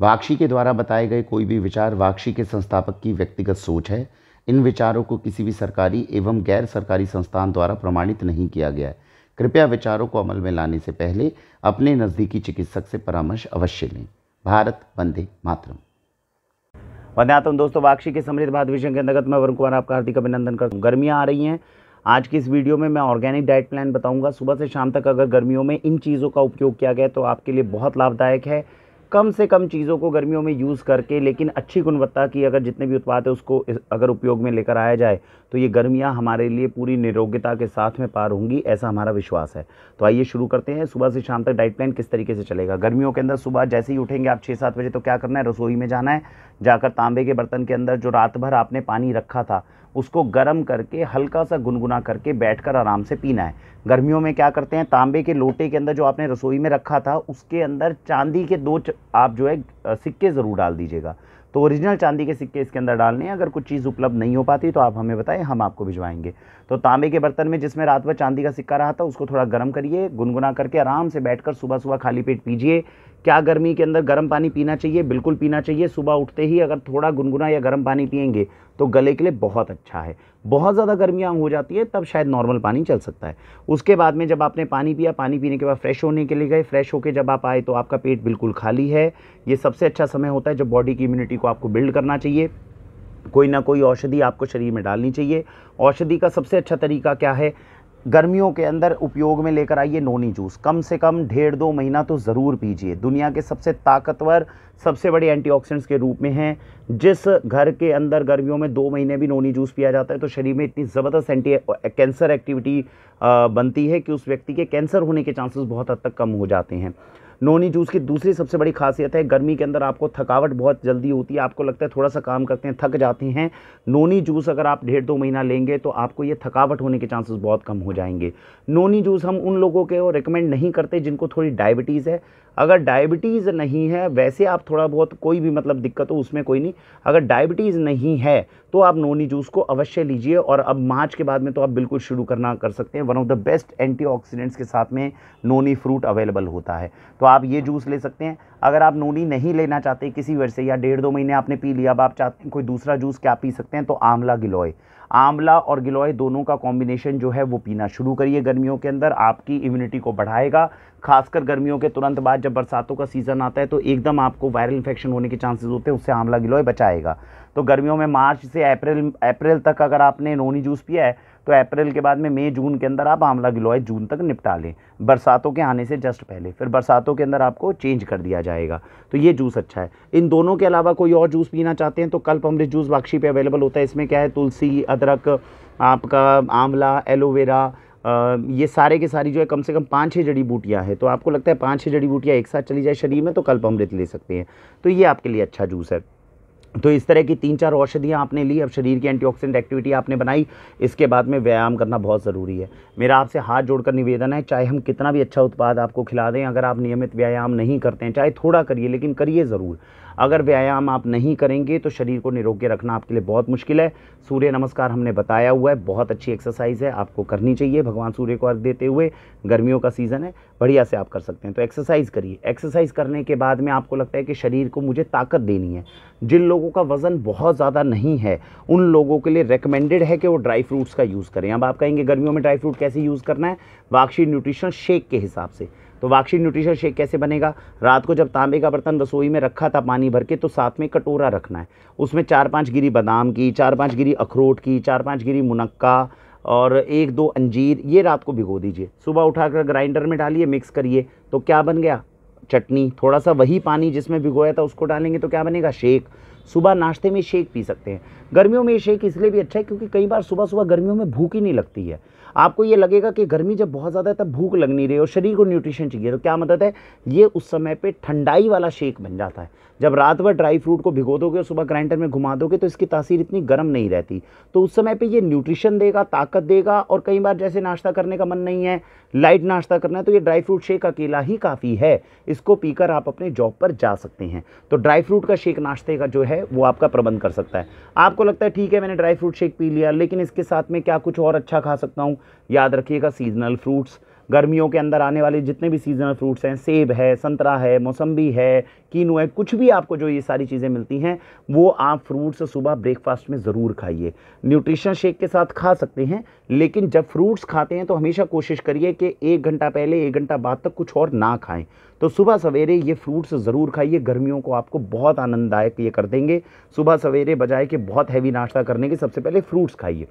वाक्षी के द्वारा बताए गए कोई भी विचार वाक्षी के संस्थापक की व्यक्तिगत सोच है। इन विचारों को किसी भी सरकारी एवं गैर सरकारी संस्थान द्वारा प्रमाणित नहीं किया गया है। कृपया विचारों को अमल में लाने से पहले अपने नज़दीकी चिकित्सक से परामर्श अवश्य लें। भारत वंदे मातरम। वंदे दोस्तों, वाक्षी के समृद्ध भारत विषय के अंतर्गत मैं वरुण कुमार आपका हार्दिक अभिनंदन करता हूँ। गर्मियाँ आ रही हैं। आज की इस वीडियो में मैं ऑर्गेनिक डाइट प्लान बताऊँगा। सुबह से शाम तक अगर गर्मियों में इन चीज़ों का उपयोग किया गया तो आपके लिए बहुत लाभदायक है। कम से कम चीज़ों को गर्मियों में यूज़ करके, लेकिन अच्छी गुणवत्ता की अगर जितने भी उत्पाद है, उसको अगर उपयोग में लेकर आया जाए तो ये गर्मियाँ हमारे लिए पूरी निरोग्यता के साथ में पार होंगी, ऐसा हमारा विश्वास है। तो आइए शुरू करते हैं, सुबह से शाम तक डाइट प्लान किस तरीके से चलेगा? गर्मियों के अंदर सुबह जैसे ही उठेंगे आप छः सात बजे तो क्या करना है? रसोई में जाना है, जाकर तांबे के बर्तन के अंदर जो रात भर आपने पानी रखा था उसको गर्म करके, हल्का सा गुनगुना करके बैठकर आराम से पीना है। गर्मियों में क्या करते हैं, तांबे के लोटे के अंदर जो आपने रसोई में रखा था, उसके अंदर चांदी के दो च, आप जो है सिक्के ज़रूर डाल दीजिएगा। तो ओरिजिनल चांदी के सिक्के इसके अंदर डालने हैं, अगर कुछ चीज़ उपलब्ध नहीं हो पाती तो आप हमें बताएँ, हम आपको भिजवाएँगे। तो तांबे के बर्तन में जिसमें रात भर चांदी का सिक्का रहा था, उसको थोड़ा गर्म करिए, गुनगुना करके आराम से बैठकर सुबह सुबह खाली पेट पीजिए। क्या गर्मी के अंदर गर्म पानी पीना चाहिए? बिल्कुल पीना चाहिए। सुबह उठते ही अगर थोड़ा गुनगुना या गर्म पानी पियेंगे तो गले के लिए बहुत अच्छा है। बहुत ज़्यादा गर्मियाँ हो जाती है, तब शायद नॉर्मल पानी चल सकता है। उसके बाद में जब आपने पानी पिया, पानी पीने के बाद फ्रेश होने के लिए गए, फ्रेश होकर जब आप आए तो आपका पेट बिल्कुल खाली है। ये सबसे अच्छा समय होता है जब बॉडी की इम्यूनिटी को आपको बिल्ड करना चाहिए। कोई ना कोई औषधि आपको शरीर में डालनी चाहिए। औषधि का सबसे अच्छा तरीका क्या है? गर्मियों के अंदर उपयोग में लेकर आइए नोनी जूस। कम से कम डेढ़ दो महीना तो ज़रूर पीजिए। दुनिया के सबसे ताकतवर, सबसे बड़े एंटीऑक्सीडेंट्स के रूप में हैं। जिस घर के अंदर गर्मियों में दो महीने भी नोनी जूस पिया जाता है तो शरीर में इतनी ज़बरदस्त एंटी कैंसर एक्टिविटी बनती है कि उस व्यक्ति के कैंसर होने के चांसेस बहुत हद तक कम हो जाते हैं। नोनी जूस की दूसरी सबसे बड़ी खासियत है, गर्मी के अंदर आपको थकावट बहुत जल्दी होती है, आपको लगता है थोड़ा सा काम करते हैं, थक जाते हैं। नोनी जूस अगर आप डेढ़ दो महीना लेंगे तो आपको ये थकावट होने के चांसेस बहुत कम हो जाएँगे। नोनी जूस हम उन लोगों के रिकमेंड नहीं करते जिनको थोड़ी डायबिटीज़ है। अगर डायबिटीज़ नहीं है, वैसे आप थोड़ा बहुत कोई भी मतलब दिक्कत हो, उसमें कोई नहीं। अगर डायबिटीज़ नहीं है तो आप नोनी जूस को अवश्य लीजिए और अब मार्च के बाद में तो आप बिल्कुल शुरू करना कर सकते हैं। One of the best antioxidants के साथ में नोनी फ्रूट अवेलेबल होता है। तो आप ये जूस ले सकते हैं। अगर आप नोनी नहीं लेना चाहते किसी वजह से या डेढ़ दो महीने आपने पी लिया, अब आप चाहते हैं कोई दूसरा जूस क्या पी सकते हैं तो आंवला गिलोय। आंवला और गिलोय दोनों का कॉम्बिनेशन जो है वो पीना शुरू करिए गर्मियों के अंदर, आपकी इम्यूनिटी को बढ़ाएगा। खासकर गर्मियों के तुरंत बाद जब बरसातों का सीज़न आता है तो एकदम आपको वायरल इन्फेक्शन होने के चांसेस होते हैं, उससे आंवला गिलोय बचाएगा। तो गर्मियों में मार्च से अप्रैल अप्रैल तक अगर आपने नोनी जूस पिया है तो अप्रैल के बाद में, मई, जून के अंदर आप आंवला गिलोय जून तक निपटा लें। बरसातों के आने से जस्ट पहले, फिर बरसातों के अंदर आपको चेंज कर दिया जाएगा। तो ये जूस अच्छा है। इन दोनों के अलावा कोई और जूस पीना चाहते हैं तो कल्प अमृत जूस बाक्षी पे अवेलेबल होता है। इसमें क्या है? तुलसी, अदरक, आपका आंवला एलोवेरा ये सारे के सारी जो है, कम से कम पाँच छः जड़ी बूटियाँ हैं। तो आपको लगता है पाँच छः जड़ी बूटियाँ एक साथ चली जाए शरीर में तो कल्प अमृत ले सकते हैं। तो ये आपके लिए अच्छा जूस है। तो इस तरह की तीन चार औषधियाँ आपने ली, अब शरीर की एंटीऑक्सीडेंट एक्टिविटी आपने बनाई, इसके बाद में व्यायाम करना बहुत ज़रूरी है। मेरा आपसे हाथ जोड़कर निवेदन है, चाहे हम कितना भी अच्छा उत्पाद आपको खिला दें, अगर आप नियमित व्यायाम नहीं करते हैं, चाहे थोड़ा करिए, लेकिन करिए ज़रूर। अगर व्यायाम आप नहीं करेंगे तो शरीर को निरोग्य रखना आपके लिए बहुत मुश्किल है। सूर्य नमस्कार हमने बताया हुआ है, बहुत अच्छी एक्सरसाइज है, आपको करनी चाहिए, भगवान सूर्य को अर्घ देते हुए, गर्मियों का सीज़न है, बढ़िया से आप कर सकते हैं। तो एक्सरसाइज करिए। एक्सरसाइज करने के बाद में आपको लगता है कि शरीर को मुझे ताकत देनी है। जिन लोगों का वज़न बहुत ज़्यादा नहीं है, उन लोगों के लिए रिकमेंडेड है कि वो ड्राई फ्रूट्स का यूज़ करें। अब आप कहेंगे, गर्मियों में ड्राई फ्रूट कैसे यूज़ करना है? वाक्षी न्यूट्रिशन शेक के हिसाब से। तो वाक्षी न्यूट्रिशन शेक कैसे बनेगा? रात को जब तांबे का बर्तन रसोई में रखा था पानी भर के तो साथ में कटोरा रखना है। उसमें चार पाँच गिरी बादाम की चार पाँच गिरी अखरोट की चार पाँच गिरी मुनक्का और एक दो अंजीर, ये रात को भिगो दीजिए। सुबह उठाकर ग्राइंडर में डालिए, मिक्स करिए तो क्या बन गया? चटनी थोड़ा सा वही पानी जिसमें भिगोया था उसको डालेंगे तो क्या बनेगा? शेक। सुबह नाश्ते में शेक पी सकते हैं। गर्मियों में ये शेक इसलिए भी अच्छा है क्योंकि कई बार सुबह सुबह गर्मियों में भूख ही नहीं लगती है। आपको ये लगेगा कि गर्मी जब बहुत ज़्यादा है, तब भूख लग नहीं रही और शरीर को न्यूट्रिशन चाहिए। तो क्या मदद है? ये उस समय पर ठंडाई वाला शेक बन जाता है। जब रात भर ड्राई फ्रूट को भिगो दोगे और सुबह ग्राइंडर में घुमा दोगे तो इसकी तासीर इतनी गर्म नहीं रहती। तो उस समय पे ये न्यूट्रिशन देगा, ताकत देगा और कई बार जैसे नाश्ता करने का मन नहीं है, लाइट नाश्ता करना है तो ये ड्राई फ्रूट शेक अकेला ही काफ़ी है। इसको पीकर आप अपने जॉब पर जा सकते हैं। तो ड्राई फ्रूट का शेक नाश्ते का जो है, वो आपका प्रबंध कर सकता है। आपको लगता है, ठीक है, मैंने ड्राई फ्रूट शेक पी लिया, लेकिन इसके साथ में क्या कुछ और अच्छा खा सकता हूँ? याद रखिएगा, सीजनल फ्रूट्स। गर्मियों के अंदर आने वाले जितने भी सीजनल फ्रूट्स हैं, सेब है, संतरा है, मौसम्बी है, कीनू है, कुछ भी आपको जो ये सारी चीज़ें मिलती हैं, वो आप फ्रूट्स सुबह ब्रेकफास्ट में ज़रूर खाइए। न्यूट्रिशन शेक के साथ खा सकते हैं, लेकिन जब फ्रूट्स खाते हैं तो हमेशा कोशिश करिए कि एक घंटा पहले, एक घंटा बाद तक कुछ और ना खाएँ। तो सुबह सवेरे ये फ्रूट्स ज़रूर खाइए, गर्मियों को आपको बहुत आनंददायक ये कर देंगे। सुबह सवेरे बजाय कि बहुत हैवी नाश्ता करने के सबसे पहले फ्रूट्स खाइए।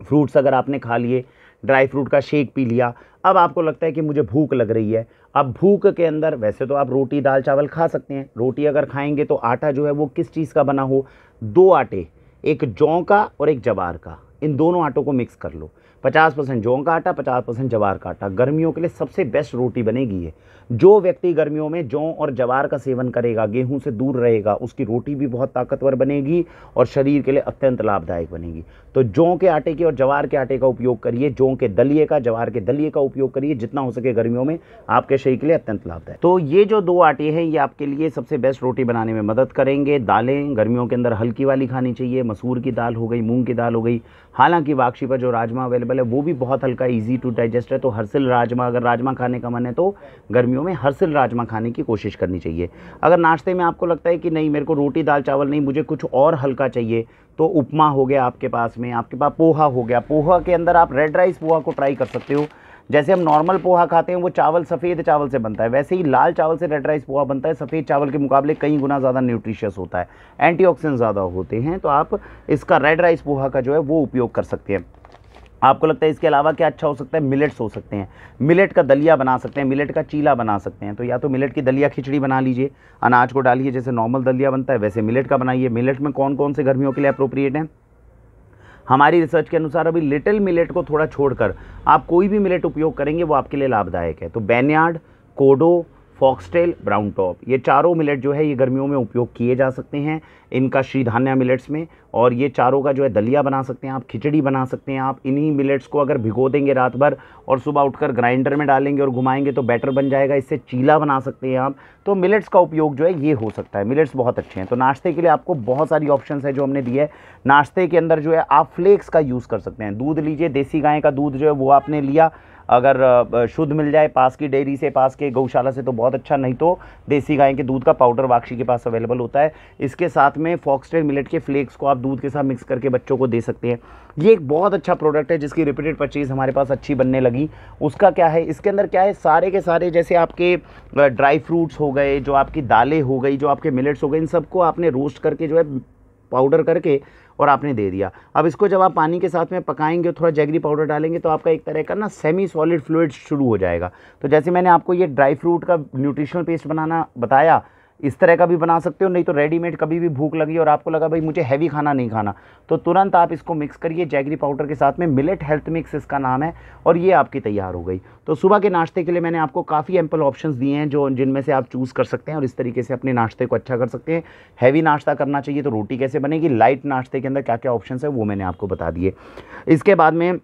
फ्रूट्स अगर आपने खा लिए ड्राई फ्रूट का शेक पी लिया अब आपको लगता है कि मुझे भूख लग रही है। अब भूख के अंदर, वैसे तो आप रोटी, दाल, चावल खा सकते हैं। रोटी अगर खाएँगे तो आटा जो है वो किस चीज़ का बना हो? दो आटे, एक जौ का और एक जवार का। इन दोनों आटों को मिक्स कर लो। पचास परसेंट जौ का आटा पचास परसेंट जवार का आटा गर्मियों के लिए सबसे बेस्ट रोटी बनेगी ये। जो व्यक्ति गर्मियों में जौ और जवार का सेवन करेगा, गेहूँ से दूर रहेगा, उसकी रोटी भी बहुत ताकतवर बनेगी और शरीर के लिए अत्यंत लाभदायक बनेगी। तो जौ के आटे की और जवार के आटे का उपयोग करिए, जौ के दलिए का, जवार के दलिए का उपयोग करिए, जितना हो सके गर्मियों में, आपके शरीर के लिए अत्यंत लाभदायक। तो ये जो दो आटे हैं, ये आपके लिए सबसे बेस्ट रोटी बनाने में मदद करेंगे। दालें गर्मियों के अंदर हल्की वाली खानी चाहिए, मसूर की दाल हो गई, मूंग की दाल हो गई। हालाँकि वाक्षी पर जो राजमा अवेलेबल है, वो भी बहुत हल्का ईजी टू डाइजेस्ट है तो हरसिल राजमा, अगर राजमा खाने का मन है तो गर्मियों में हरसिल राजमा खाने की कोशिश करनी चाहिए। अगर नाश्ते में आपको लगता है कि नहीं, मेरे को रोटी, दाल, चावल नहीं, मुझे कुछ और हल्का चाहिए तो उपमा हो गया आपके पास में, आपके पास पोहा हो गया। पोहा के अंदर आप रेड राइस पोहा को ट्राई कर सकते हो। जैसे हम नॉर्मल पोहा खाते हैं, वो चावल सफ़ेद चावल से बनता है, वैसे ही लाल चावल से रेड राइस पोहा बनता है, सफ़ेद चावल के मुकाबले कई गुना ज़्यादा न्यूट्रिशियस होता है। एंटीऑक्सीडेंट ज़्यादा होते हैं तो आप इसका रेड राइस पोहा का जो है, वो उपयोग कर सकते हैं। आपको लगता है इसके अलावा क्या अच्छा हो सकता है? मिलेट्स हो सकते हैं। मिलेट का दलिया बना सकते हैं, मिलेट का चीला बना सकते हैं। तो या तो मिलेट की दलिया खिचड़ी बना लीजिए, अनाज को डालिए, जैसे नॉर्मल दलिया बनता है, वैसे मिलेट का बनाइए। मिलेट में कौन कौन से गर्मियों के लिए अप्रोप्रिएट हैं? हमारी रिसर्च के अनुसार अभी लिटिल मिलेट को थोड़ा छोड़कर आप कोई भी मिलेट उपयोग करेंगे, वो आपके लिए लाभदायक है। तो barnyard, kodo foxtail brown top. ये चारों मिलेट जो है ये गर्मियों में उपयोग किए जा सकते हैं इनका श्रीधान्या मिलेट्स में। और ये चारों का जो है दलिया बना सकते हैं आप, खिचड़ी बना सकते हैं आप। इन्हीं मिलेट्स को अगर भिगो देंगे रात भर और सुबह उठकर ग्राइंडर में डालेंगे और घुमाएँगे तो बैटर बन जाएगा। इससे चीला बना सकते हैं आप। तो मिलेट्स का उपयोग जो है ये हो सकता है। मिलेट्स बहुत अच्छे हैं। तो नाश्ते के लिए आपको बहुत सारी ऑप्शन है जो हमने दिए है। नाश्ते के अंदर जो है आप फ्लेक्स का यूज़ कर सकते हैं। दूध लीजिए, देसी गाय का दूध जो है वो आपने लिया। अगर शुद्ध मिल जाए पास की डेयरी से, पास के गौशाला से तो बहुत अच्छा नहीं तो देसी गाय के दूध का पाउडर वाक्षी के पास अवेलेबल होता है। इसके साथ में फॉक्सटेल मिलेट के फ्लेक्स को आप दूध के साथ मिक्स करके बच्चों को दे सकते हैं। ये एक बहुत अच्छा प्रोडक्ट है, जिसकी रिपीटेड परचेज हमारे पास अच्छी बनने लगी। उसका क्या है? इसके अंदर क्या है? सारे के सारे जैसे आपके ड्राई फ्रूट्स हो गए, जो आपकी दालें हो गई, जो आपके मिलेट्स हो गए, इन सबको आपने रोस्ट करके जो है पाउडर करके और आपने दे दिया। अब इसको जब आप पानी के साथ में पकाएँगे थोड़ा जैगरी पाउडर डालेंगे तो आपका एक तरह का ना सेमी सॉलिड फ्लूड शुरू हो जाएगा। तो जैसे मैंने आपको ये ड्राई फ्रूट का न्यूट्रिशनल पेस्ट बनाना बताया इस तरह का भी बना सकते हो, नहीं तो रेडीमेड कभी भी भूख लगी और आपको लगा, भाई, मुझे हैवी खाना नहीं खाना। तो तुरंत आप इसको मिक्स करिए जैगरी पाउडर के साथ में मिलेट हेल्थ मिक्स इसका नाम है, और ये आपकी तैयार हो गई। तो सुबह के नाश्ते के लिए मैंने आपको काफ़ी एम्पल ऑप्शंस दिए हैं, जो जिनमें से आप चूज़ कर सकते हैं और इस तरीके से अपने नाश्ते को अच्छा कर सकते हैं। हैवी नाश्ता करना चाहिए तो रोटी कैसे बनेगी लाइट नाश्ते के अंदर क्या क्या ऑप्शन है, वो मैंने आपको बता दिए। इसके बाद में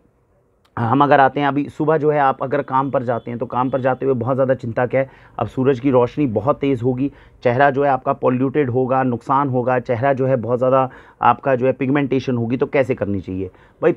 हम अगर आते हैं, अभी सुबह जो है आप अगर काम पर जाते हैं तो काम पर जाते हुए बहुत ज़्यादा चिंता क्या है? अब सूरज की रोशनी बहुत तेज़ होगी, चेहरा जो है आपका पॉल्यूटेड होगा, नुकसान होगा, चेहरा जो है बहुत ज़्यादा आपका जो है पिगमेंटेशन होगी तो कैसे करनी चाहिए? भाई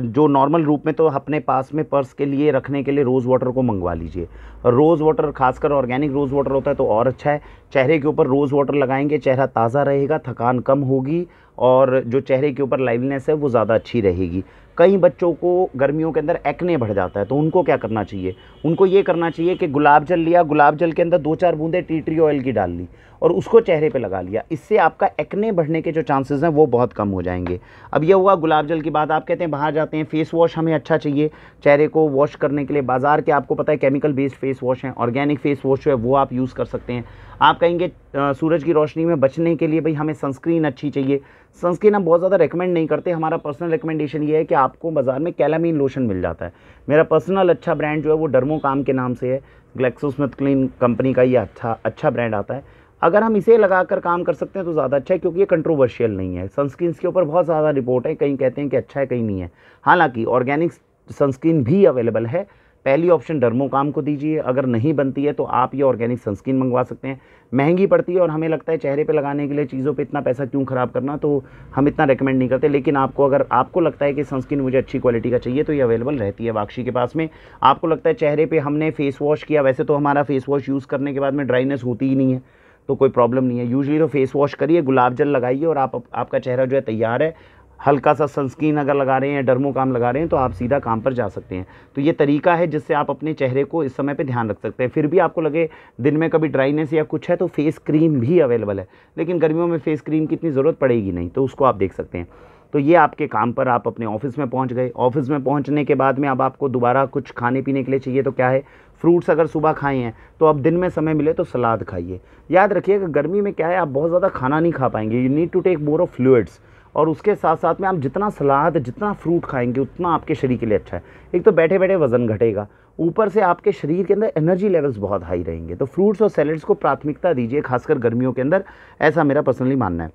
जो नॉर्मल रूप में तो अपने पास में पर्स के लिए रखने के लिए रोज़ वाटर को मंगवा लीजिए। रोज़ वाटर खासकर ऑर्गेनिक रोज़ वाटर होता है तो और अच्छा है। चेहरे के ऊपर रोज़ वाटर लगाएँगे, चेहरा ताज़ा रहेगा, थकान कम होगी, और जो चेहरे के ऊपर लाइवनेस है, वो ज़्यादा अच्छी रहेगी। कई बच्चों को गर्मियों के अंदर एक्ने बढ़ जाता है तो उनको क्या करना चाहिए? उनको ये करना चाहिए कि गुलाब जल लिया, गुलाब जल के अंदर दो चार बूंदें टी ट्री ऑयल की डाल ली। और उसको चेहरे पे लगा लिया। इससे आपका एक्ने बढ़ने के जो चांसेस हैं, वो बहुत कम हो जाएँगे। अब ये हुआ गुलाब जल की बात, आप कहते हैं बाहर जाते हैं फेस वॉश हमें अच्छा चाहिए। चेहरे को वॉश करने के लिए बाज़ार के आपको पता है केमिकल बेस्ड फेस वॉश हैं ऑर्गेनिक फेस वॉश जो है, वो आप यूज़ कर सकते हैं। आप कहेंगे सूरज की रोशनी में बचने के लिए भाई हमें सनस्क्रीन अच्छी चाहिए। सनस्क्रीन हम बहुत ज़्यादा रिकमेंड नहीं करते। हमारा पर्सनल रिकमेंडेशन ये है कि आपको बाज़ार में कैलामीन लोशन मिल जाता है। मेरा पर्सनल अच्छा ब्रांड जो है, वो डर्मो काम के नाम से है। ग्लेक्सोस्मिथ क्लीन कंपनी का ये अच्छा अच्छा ब्रांड आता है। अगर हम इसे लगाकर काम कर सकते हैं तो ज़्यादा अच्छा है, क्योंकि ये कंट्रोवर्शियल नहीं है। सनस्क्रीन के ऊपर बहुत ज़्यादा रिपोर्ट है, कहीं कहते हैं कि अच्छा है, कहीं नहीं है। हालाँकि ऑर्गेनिक सनस्क्रीन भी अवेलेबल है। पहली ऑप्शन डर्मोकाम को दीजिए, अगर नहीं बनती है तो आप ये ऑर्गेनिक सनस्क्रीन मंगवा सकते हैं। महँगी पड़ती है और हमें लगता है चेहरे पे लगाने के लिए चीज़ों पे इतना पैसा क्यों ख़राब करना तो हम इतना रिकमेंड नहीं करते। लेकिन आपको अगर, आपको लगता है कि सनस्क्रीन मुझे अच्छी क्वालिटी का चाहिए तो ये अवेलेबल रहती है वाक्षी के पास में। आपको लगता है चेहरे पर हमने फेस वॉश किया, वैसे तो हमारा फेस वॉश यूज़ करने के बाद में ड्राइनेस होती ही नहीं है। तो कोई प्रॉब्लम नहीं है। यूजली तो फेस वॉश करिए, गुलाब जल लगाइए और आप आपका चेहरा जो है तैयार है। हल्का सा सनस्क्रीन अगर लगा रहे हैं डर्मो काम लगा रहे हैं तो आप सीधा काम पर जा सकते हैं। तो ये तरीका है जिससे आप अपने चेहरे को इस समय पे ध्यान रख सकते हैं। फिर भी आपको लगे दिन में कभी ड्राइनेस या कुछ है तो फेस क्रीम भी अवेलेबल है। लेकिन गर्मियों में फेस क्रीम की इतनी ज़रूरत पड़ेगी नहीं तो उसको आप देख सकते हैं। तो ये आपके काम पर आप अपने ऑफ़िस में पहुँच गए। ऑफ़िस में पहुँचने के बाद में अब आपको दोबारा कुछ खाने पीने के लिए चाहिए तो क्या है? फ्रूट्स अगर सुबह खाए हैं तो अब दिन में समय मिले तो सलाद खाइए। याद रखिएगा गर्मी में क्या है, आप बहुत ज़्यादा खाना नहीं खा पाएँगे। You need to take more of fluids और उसके साथ साथ में आप जितना सलाद, जितना फ्रूट खाएँगे, उतना आपके शरीर के लिए अच्छा है। एक तो बैठे बैठे वज़न घटेगा। ऊपर से आपके शरीर के अंदर एनर्जी लेवल्स बहुत हाई रहेंगे। तो फ्रूट्स और सैलड्स को प्राथमिकता दीजिए, खासकर गर्मियों के अंदर। ऐसा मेरा पर्सनली मानना है।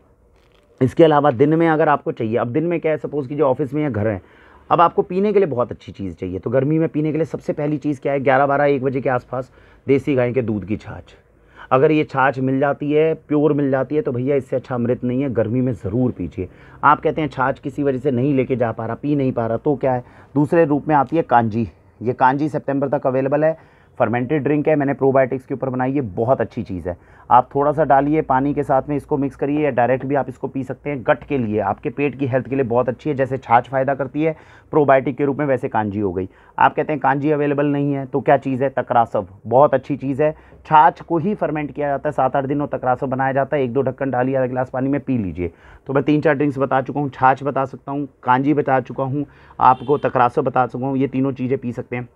इसके अलावा दिन में अगर आपको चाहिए, अब दिन में क्या है सपोज़ कीजिए ऑफ़िस में या घर है, अब आपको पीने के लिए बहुत अच्छी चीज़ चाहिए। तो गर्मी में पीने के लिए सबसे पहली चीज़ क्या है, ग्यारह बारह एक बजे के आसपास देसी गाय के दूध की छाछ। अगर ये छाछ मिल जाती है, प्योर मिल जाती है तो भैया इससे अच्छा अमृत नहीं है, गर्मी में ज़रूर पीजिए। आप कहते हैं छाछ किसी वजह से नहीं लेके जा पा रहा, पी नहीं पा रहा तो क्या है, दूसरे रूप में आती है कांजी। ये कांजी सितंबर तक अवेलेबल है। फर्मेंटेड ड्रिंक है, मैंने प्रोबायोटिक्स के ऊपर बनाई है बहुत अच्छी चीज़ है। आप थोड़ा सा डालिए पानी के साथ में इसको मिक्स करिए या डायरेक्ट भी आप इसको पी सकते हैं, गट के लिए। आपके पेट की हेल्थ के लिए बहुत अच्छी है, जैसे छाछ फ़ायदा करती है प्रोबायोटिक के रूप में वैसे कांजी हो गई। आप कहते हैं कांजी अवेलेबल नहीं है तो क्या चीज़ है? तकरासव। बहुत अच्छी चीज़ है। छाछ को ही फर्मेंट किया जाता है, सात आठ दिनों तकरासव बनाया जाता है, एक दो ढक्कन डालिए, आधा गिलास पानी में पी लीजिए। तो मैं तीन चार ड्रिंक्स बता चुका हूँ, छाछ बता सकता हूँ, कांजी बता चुका हूँ, आपको तकरासव बता चुका हूँ, ये तीनों चीज़ें पी सकते हैं।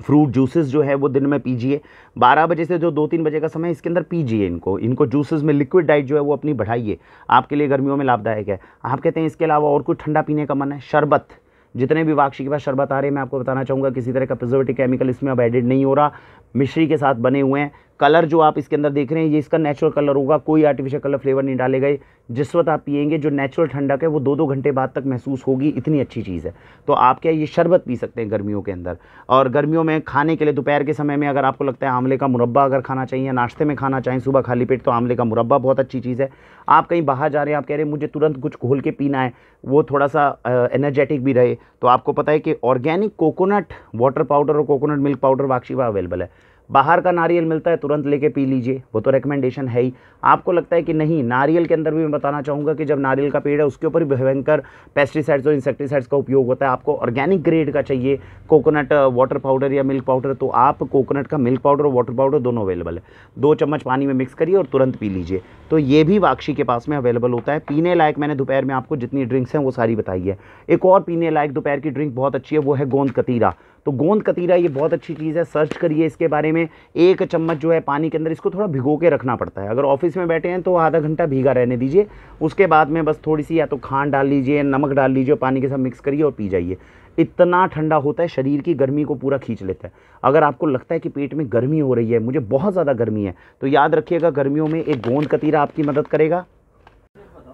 फ्रूट जूसेस जो है वो दिन में पीजिए। 12 बजे से जो दो तीन बजे का समय इसके अंदर पीजिए इनको। इनको जूसेस में लिक्विड डाइट जो है वो अपनी बढ़ाइए। आपके लिए गर्मियों में लाभदायक है। आप कहते हैं इसके अलावा और कुछ ठंडा पीने का मन है? शरबत। जितने भी वाक्षी के पास शरबत आ रहे हैं, मैं आपको बताना चाहूँगा, किसी तरह का प्रिजर्वेटिव केमिकल इसमें अब एडिड नहीं हो रहा। मिश्री के साथ बने हुए हैं। कलर जो आप इसके अंदर देख रहे हैं, ये इसका नेचुरल कलर होगा, कोई आर्टिफिशियल कलर फ्लेवर नहीं डाले गए जिस वक्त आप पियेंगे, जो नेचुरल ठंडक है, वो दो दो घंटे बाद तक महसूस होगी, इतनी अच्छी चीज़ है। तो आप क्या ये शरबत पी सकते हैं गर्मियों के अंदर? और गर्मियों में खाने के लिए दोपहर के समय में अगर आपको लगता है आंवले का मुरब्बा अगर खाना चाहिए नाश्ते में खाना चाहिए सुबह खाली पेट तो आंवले का मुरब्बा बहुत अच्छी चीज़ है। आप कहीं बाहर जा रहे हैं, आप कह रहे हैं, मुझे तुरंत कुछ घोल के पीना है। वो थोड़ा सा एनर्जेटिक भी रहे। तो आपको पता है कि ऑर्गेनिक कोकोनट वाटर पाउडर और कोकोनट मिल्क पाउडर वाक्षीवा अवेलेबल है। बाहर का नारियल मिलता है, तुरंत लेके पी लीजिए। वो तो रिकमेंडेशन है ही। आपको लगता है कि नहीं, नारियल के अंदर भी मैं बताना चाहूँगा कि जब नारियल का पेड़ है, उसके ऊपर भी भयंकर पेस्टिसाइड्स और इंसेक्टिसाइड्स का उपयोग होता है। आपको ऑर्गेनिक ग्रेड का चाहिए कोकोनट वाटर पाउडर या मिल्क पाउडर तो आप कोकोनट का मिल्क पाउडर और वाटर पाउडर दोनों अवेलेबल है। दो चम्मच पानी में मिक्स करिए और तुरंत पी लीजिए। तो ये भी वाक्षी के पास में अवेलेबल होता है। पीने लायक मैंने दोपहर में आपको जितनी ड्रिंक्स हैं, वो सारी बताई है। एक और पीने लायक दोपहर की ड्रिंक बहुत अच्छी है, वो है गोंद कतीरा तो गोंद कतीरा ये बहुत अच्छी चीज़ है, सर्च करिए इसके बारे में। एक चम्मच जो है पानी के अंदर इसको थोड़ा भिगो के रखना पड़ता है। अगर ऑफ़िस में बैठे हैं तो आधा घंटा भीगा रहने दीजिए। उसके बाद में बस थोड़ी सी या तो खांड डाल लीजिए, नमक डाल लीजिए पानी के साथ मिक्स करिए और पी जाइए। इतना ठंडा होता है, शरीर की गर्मी को पूरा खींच लेता है। अगर आपको लगता है कि पेट में गर्मी हो रही है, मुझे बहुत ज़्यादा गर्मी है तो याद रखिएगा गर्मियों में एक गोंद कतीरा आपकी मदद करेगा।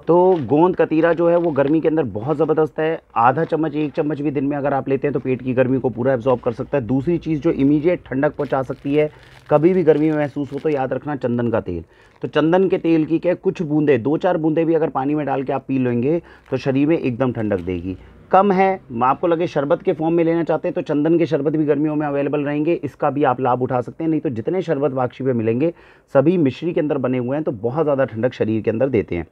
तो गोंद कतीरा जो है वो गर्मी के अंदर बहुत ज़बरदस्त है। आधा चम्मच, एक चम्मच भी दिन में अगर आप लेते हैं तो पेट की गर्मी को पूरा एब्जॉर्ब कर सकता है। दूसरी चीज़ जो इमीडिएट ठंडक पहुँचा सकती है, कभी भी गर्मी में महसूस हो तो याद रखना चंदन का तेल। तो चंदन के तेल की क्या कुछ बूंदे, दो चार बूंदे भी अगर पानी में डाल के आप पी लेंगे तो शरीर में एकदम ठंडक देगी। कम है, आपको लगे शरबत के फॉर्म में लेना चाहते हैं तो चंदन के शरबत भी गर्मियों में अवेलेबल रहेंगे, इसका भी आप लाभ उठा सकते हैं, नहीं तो जितने शरबत वाक्षी पे मिलेंगे, सभी मिश्री के अंदर बने हुए हैं तो बहुत ज़्यादा ठंडक शरीर के अंदर देते हैं।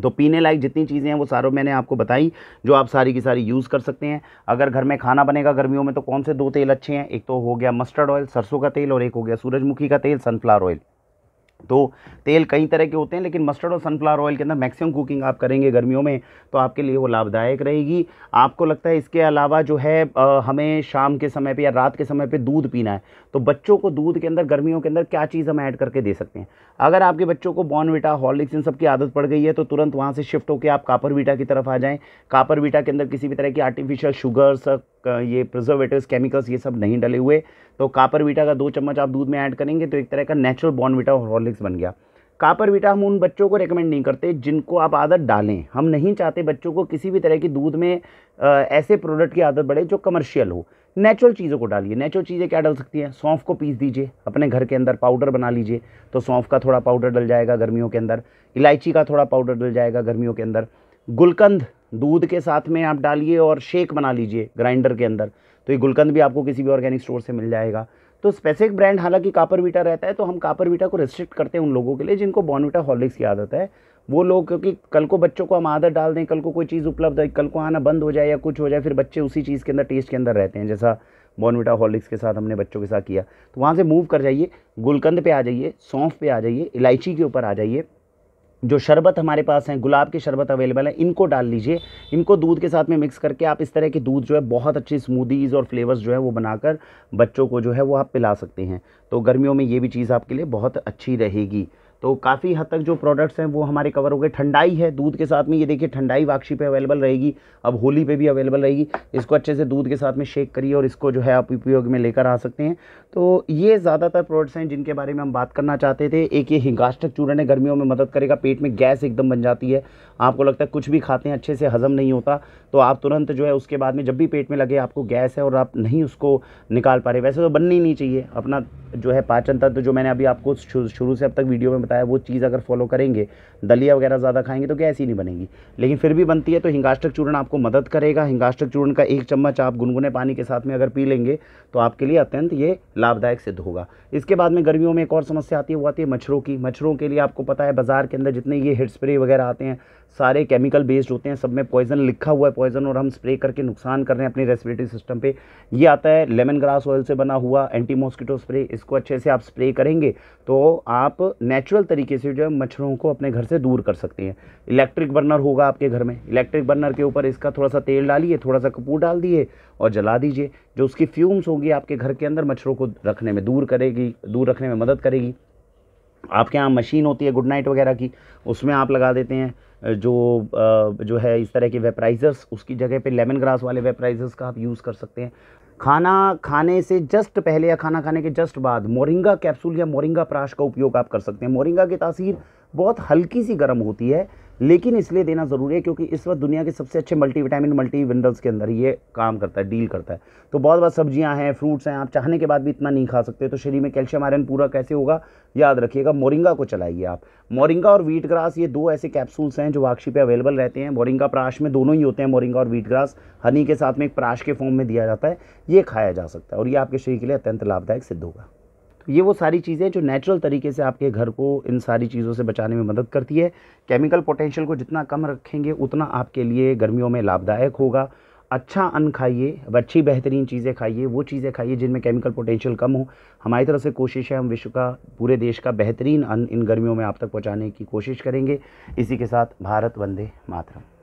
तो पीने लायक जितनी चीज़ें हैं वो सारों मैंने आपको बताई जो आप सारी की सारी यूज़ कर सकते हैं। अगर घर में खाना बनेगा गर्मियों में तो कौन से दो तेल अच्छे हैं? एक तो हो गया मस्टर्ड ऑयल सरसों का तेल और एक हो गया सूरजमुखी का तेल सनफ्लावर ऑयल तो तेल कई तरह के होते हैं लेकिन मस्टर्ड और सनफ्लावर ऑयल के अंदर मैक्सिमम कुकिंग आप करेंगे गर्मियों में तो आपके लिए वो लाभदायक रहेगी। आपको लगता है इसके अलावा जो है आ, हमें शाम के समय पे या रात के समय पे दूध पीना है तो बच्चों को दूध के अंदर गर्मियों के अंदर क्या चीज़ हम ऐड करके दे सकते हैं? अगर आपके बच्चों को बॉर्नविटा हॉर्लिक्स इन सब की आदत पड़ गई है तो तुरंत वहाँ से शिफ्ट होकर आप कापर वीटा की तरफ़ आ जाएँ। कापर वीटा के अंदर किसी भी तरह की आर्टिफिशियल शुगर्स ये प्रिजर्वेटिव्स केमिकल्स ये सब नहीं डले हुए। तो कापर वीटा का दो चम्मच आप दूध में ऐड करेंगे तो एक तरह का नेचुरल बॉर्न वीटा और हॉर्लिक्स बन गया। कापर वीटा हम उन बच्चों को रेकमेंड नहीं करते जिनको आप आदत डालें। हम नहीं चाहते बच्चों को किसी भी तरह की दूध में ऐसे प्रोडक्ट की आदत बढ़े जो कमर्शियल हो। नेचुरल चीज़ों को डालिए। नेचुरल चीज़ें क्या डाल सकती हैं? सौंफ को पीस दीजिए, अपने घर के अंदर पाउडर बना लीजिए तो सौंफ का थोड़ा पाउडर डल जाएगा गर्मियों के अंदर, इलायची का थोड़ा पाउडर डल जाएगा गर्मियों के अंदर, गुलकंद दूध के साथ में आप डालिए और शेक बना लीजिए ग्राइंडर के अंदर तो ये गुलकंद भी आपको किसी भी ऑर्गेनिक स्टोर से मिल जाएगा। तो स्पेसिफिक ब्रांड हालाँकि कापर वीटा रहता है तो हम कापर वीटा को रिस्ट्रिक्ट करते हैं उन लोगों के लिए जिनको बॉर्नविटा हॉर्लिक्स की आदत है वो लोग, क्योंकि कल को बच्चों को हम आदत डाल दें, कल को कोई चीज़ उपलब्ध है, कल को आना बंद हो जाए या कुछ हो जाए, फिर बच्चे उसी चीज़ के अंदर, टेस्ट के अंदर रहते हैं, जैसा बॉर्नविटा हॉर्लिक्स के साथ हमने बच्चों के साथ किया। तो वहाँ से मूव कर जाइए, गुलकंद पे आ जाइए, सौंफ पे आ जाइए, इलायची के ऊपर आ जाइए। जो शरबत हमारे पास हैं, गुलाब के शरबत अवेलेबल है, इनको डाल लीजिए। इनको दूध के साथ में मिक्स करके आप इस तरह के दूध जो है, बहुत अच्छी स्मूदीज़ और फ्लेवर्स जो है, वो बनाकर बच्चों को जो है, वो आप पिला सकते हैं। तो गर्मियों में ये भी चीज़ आपके लिए बहुत अच्छी रहेगी। तो काफ़ी हद तक जो प्रोडक्ट्स हैं वो हमारे कवर हो गए। ठंडाई है, दूध के साथ में ये देखिए, ठंडाई वाक्शी पे अवेलेबल रहेगी। अब होली पे भी अवेलेबल रहेगी। इसको अच्छे से दूध के साथ में शेक करिए और इसको जो है आप उपयोग में लेकर आ सकते हैं। तो ये ज़्यादातर प्रोडक्ट्स हैं जिनके बारे में हम बात करना चाहते थे। एक ये हिंगाष्टक चूर्ण है, गर्मियों में मदद करेगा, पेट में गैस एकदम बन जाती है। आपको लगता है कुछ भी खाते हैं, अच्छे से हजम नहीं होता तो आप तुरंत जो है उसके बाद में जब भी पेट में लगे आपको गैस है और आप नहीं उसको निकाल पा रहे। वैसे तो बननी नहीं चाहिए, अपना जो है पाचन तंत्र जो मैंने अभी आपको शुरू से अब तक वीडियो में बताया, वो चीज़ अगर फॉलो करेंगे, दलिया वगैरह ज़्यादा खाएँगे तो गैस ही नहीं बनेगी। लेकिन फिर भी बनती है तो हिंगाष्टक चूर्ण आपको मदद करेगा। हिंगाष्टक चूर्ण का एक चम्मच आप गुनगुने पानी के साथ में अगर पी लेंगे तो आपके लिए अत्यंत ये लाभदायक सिद्ध होगा। इसके बाद में गर्मियों में एक और समस्या आती है, वो आती है मच्छरों की। मच्छरों के लिए आपको पता है, बाज़ार के अंदर जितने ये हेड स्प्रे वगैरह आते हैं सारे केमिकल बेस्ड होते हैं, सब में पॉइजन लिखा हुआ है पॉइजन और हम स्प्रे करके नुकसान कर रहे हैं अपनी रेस्पिरेटरी सिस्टम पे। ये आता है लेमन ग्रास ऑयल से बना हुआ एंटी मॉस्किटो स्प्रे इसको अच्छे से आप स्प्रे करेंगे तो आप नेचुरल तरीके से जो है मच्छरों को अपने घर से दूर कर सकते हैं। इलेक्ट्रिक बर्नर होगा आपके घर में। इलेक्ट्रिक बर्नर के ऊपर इसका थोड़ा सा तेल डालिए थोड़ा सा कपूर डाल दिए और जला दीजिए। जो उसकी फ्यूम्स होगी आपके घर के अंदर मच्छरों को रखने में दूर करेगी, दूर रखने में मदद करेगी। आपके यहाँ मशीन होती है गुड नाइट वगैरह की, उसमें आप लगा देते हैं जो जो है इस तरह के वेपराइज़र्स, उसकी जगह पे लेमन ग्रास वाले वेपराइज़र्स का आप यूज़ कर सकते हैं। खाना खाने से जस्ट पहले या खाना खाने के जस्ट बाद मोरिंगा कैप्सूल या मोरिंगा प्राश का उपयोग आप कर सकते हैं। मोरिंगा की तासीर बहुत हल्की सी गर्म होती है लेकिन इसलिए देना ज़रूरी है क्योंकि इस वक्त दुनिया के सबसे अच्छे मल्टीविटामिन मल्टी विनरल्स के अंदर ये काम करता है डील करता है। तो बहुत बहुत सब्ज़ियाँ हैं फ्रूट्स हैं, आप चाहने के बाद भी इतना नहीं खा सकते तो शरीर में कैल्शियम आयरन पूरा कैसे होगा? याद रखिएगा मोरिंगा को चलाइए आप। मोरिंगा और वीट ग्रास ये दो ऐसे कैप्सूल्स हैं जो वाक्षी पे अवेलेबल रहते हैं। मोरिंगा प्राश में दोनों ही होते हैं मोरिंगा और वीट ग्रास हनी के साथ में एक प्राश के फॉर्म में दिया जाता है, ये खाया जा सकता है और ये आपके शरीर के लिए अत्यंत लाभदायक सिद्ध होगा। ये वो सारी चीज़ें जो नेचुरल तरीके से आपके घर को इन सारी चीज़ों से बचाने में मदद करती है। केमिकल पोटेंशियल को जितना कम रखेंगे, उतना आपके लिए गर्मियों में लाभदायक होगा। अच्छा अन्न खाइए, अच्छी बेहतरीन चीज़ें खाइए, वो चीज़ें खाइए जिनमें केमिकल पोटेंशियल कम हो। हमारी तरफ़ से कोशिश है, हम विश्व का, पूरे देश का बेहतरीन अन्न इन गर्मियों में आप तक पहुँचाने की कोशिश करेंगे। इसी के साथ भारत वंदे मातरम।